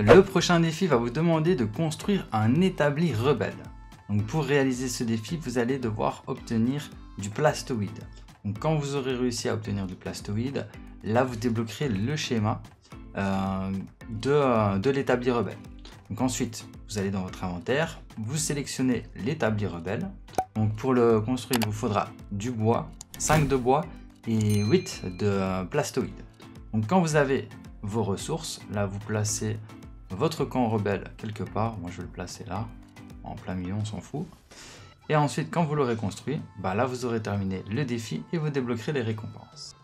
Le prochain défi va vous demander de construire un établi rebelle. Pour réaliser ce défi, vous allez devoir obtenir du plastoïde. Donc quand vous aurez réussi à obtenir du plastoïde, là vous débloquerez le schéma euh, de, de l'établi rebelle. Ensuite, vous allez dans votre inventaire, vous sélectionnez l'établi rebelle. Pour le construire, il vous faudra du bois, 5 de bois et 8 de plastoïde. Donc quand vous avez vos ressources, là vous placez votre camp rebelle quelque part, moi je vais le placer là, en plein milieu, on s'en fout. Et ensuite, quand vous l'aurez construit, bah là vous aurez terminé le défi et vous débloquerez les récompenses.